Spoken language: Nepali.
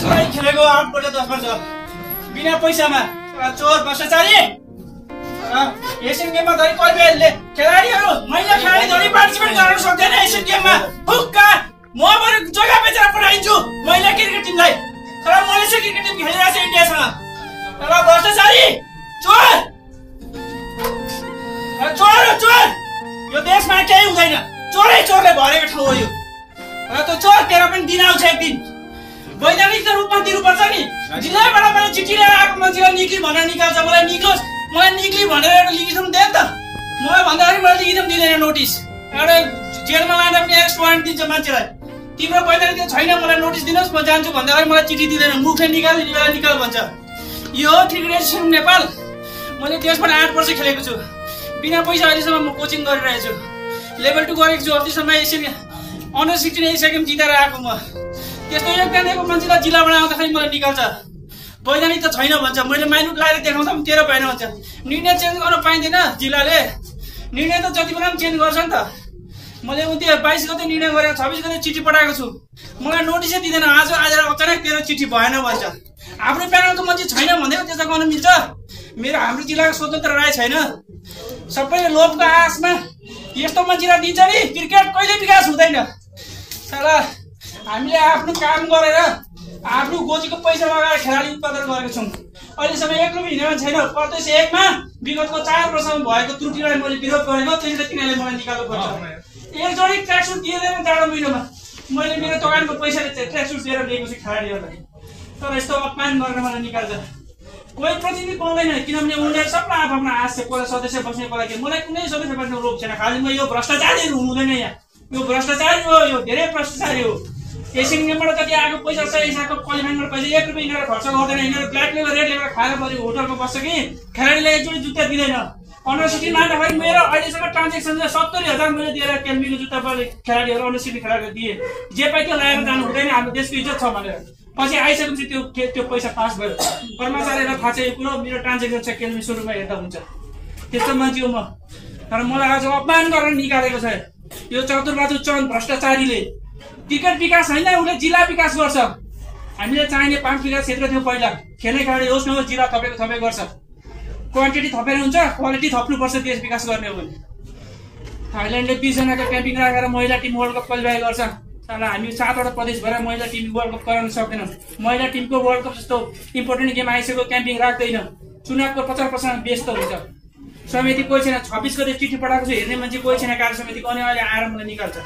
लागि खेलेको आठपल्ट दस वर्ष बिना पैसामा। चोर भ्रष्टाचारी। एसियन गेममा धरि कतिले खेलाडीहरू महिला खेलाडी धरि पार्टिसिपेट गर्न सक्दैन एसियन गेममा। फुक्का म बरु जग्गा बेचेर पठाइदिन्छु महिला क्रिकेट टिमलाई। तर मलेसिया क्रिकेट टिम खेलिरहेको छ इन्डियासँग। तर भ्रष्टाचारी चोर! चोर चोर! यो देशमा केही हुँदैन। चोरै चोरले भरेको ठाउँ हो यो। र त्यो चोर तेरो पनि दिन आउँछ एक दिन। वैधानिक रूपमा दिनुपर्छ नि। जिल्लाबाट मैले चिठी लिएर आएको मान्छेलाई निक्ली भनेर निकाल्छ। मलाई निक्लोस् मलाई निक्ली भनेर एउटा लिखिदिउँ दे त। मलाई भन्दाखेरि मलाई लिखिदिउँ दिँदैन नोटिस। एउटा जेलमा लाँदा पनि एक्स वारेन्ट दिन्छ मान्छेलाई। तिम्रो वैधानिक त छैन मलाई नोटिस दिनुहोस्। म जान्छु भन्दाखेरि मलाई चिठी दिँदैन। मुखले निकाल निकाल निकाल भन्छ। यो हो क्रिकेट नेपाल। मैले देशबाट आठ वर्ष खेलेको छु। बिना पैसा अहिलेसम्म म कोचिङ गरिरहेको छु लेभल टू गरेको छु। अस्तिसम्म Asian under sixteen Asia game जितेर आएको म। त्यस्तो दिएको मान्छेलाई जिल्लाबाट आउँदाखेरि मलाई निकाल्छ। वैधानिक त छैन भन्छ। मैले माइनुट लगाएर देखाउँदा पनि तेरो भएन भन्छ। निर्णय चेन्ज गर्न पाइँदैन जिल्लाले। निर्णय त जति बेला पनि चेन्ज गर्छ नि त। मैले उ त्यो बाइस गते निर्णय गरेर छब्बिस गते चिठी पठाएको छु। मलाई नोटिसै दिँदैन। आज आज अचानक तेरो चिठी भएन भन्छ। हाम्रो प्यानलको मान्छे छैन भन्दै त्यसो गर्न मिल्छ। मेरो हाम्रो जिल्लाको स्वतन्त्र राय छैन। सबैले लोभको आशमा यस्तो मान्छेलाई दिन्छ नि। क्रिकेट कहिले विकास हुँदैन। साला हामीले आफ्नो काम गरेर आफ्नो गोजीको पैसा लगाएर खेलाडी उत्पादन गरेको छौँ। अहिलेसम्म एक रुपियाँ हिँडेको छैन। प्रदेश एकमा विगतको चार वर्षमा भएको त्रुटिलाई मैले विरोध गरेको त्यसले तिनीहरूले मलाई निकाल्नु पर्छ। एक जोडी ट्र्याकसुट दिँदैन जाडो महिनामा मैले मेरो दोकानको पैसाले ट्र्याकसुट दिएर दिएको छु खेलाडीहरूलाई। तर यस्तो अपमान गरेर मलाई निकाल्छ कोही प्रतिनिधि पाउँदैन किनभने उनीहरू सबलाई आफ्नो आश छ कसलाई सदस्य बस्ने कसलाई के मलाई कुनै सदस्य बस्ने रोग छैन। खालि म यो भ्रष्टाचारीहरू हुँदैन यहाँ। यो भ्रष्टाचारी हो यो धेरै भ्रष्टाचारी हो। एसियन गेमबाट जति आएको पैसा छ एसियाको क्वालिफाइङबाट पैसा एक रुपियाँ यिनीहरू खर्च गर्दैन यिनीहरू ब्ल्याक लेबर रेड लेबर खाएर पऱ्यो होटलमा बस्छ कि? खेलाडीलाई एकचोटि जुत्ता दिँदैन। अन्डर सिक्सटिन लाँदाखेरि मेरो अहिलेसम्म ट्रान्जेक्सन चाहिँ सत्तरी हजार मैले दिएर केलमीको जुत्ता मैले खेलाडीहरू अन्डर सिक्सटिन खेलाडीहरू दिएँ। जे पाइ त्यो लगाएर जानु हुँदैन हाम्रो देशको इज्जत छ भनेर। पछि आइसकेपछि त्यो त्यो पैसा पास भयो। कर्मचारीलाई थाहा छ यो कुरो मेरो ट्रान्जेक्सन छ केलमी सुरुमा हेर्दा हुन्छ। त्यस्तो मान्छे हो म। तर मलाई आज अपमान गरेर निकालेको छ। यो चतुर्बाजु चन्द भ्रष्टाचारीले क्रिकेट विकास होइन उसले जिल्ला विकास गर्छ। हामीले चाहिने पाँच विकास क्षेत्र थियो पहिला। खेल्ने खेलाडी होस् नहोस् जिल्ला थपेको थपे गर्छ। क्वान्टिटी थपेर हुन्छ क्वालिटी थप्नुपर्छ देश विकास गर्ने हो भने। थाइल्यान्डले बिसजनाको क्याम्पिङ राखेर महिला टिम वर्ल्ड कप क्वालिफाई गर्छ। तर हामी सातवटा प्रदेश भएर महिला टिम वर्ल्ड कप गराउन सक्दैनौँ। महिला टिमको वर्ल्ड कप जस्तो इम्पोर्टेन्ट गेम आइसक्यो क्याम्पिङ राख्दैन। चुनावको पचास पर्सेन्ट व्यस्त हुन्छ। समिति कोही छैन छब्बिस गते चिठी पठाएको छु हेर्ने मान्छे कोही छैन कार्य समितिको अनि अहिले आएर निकाल्छ।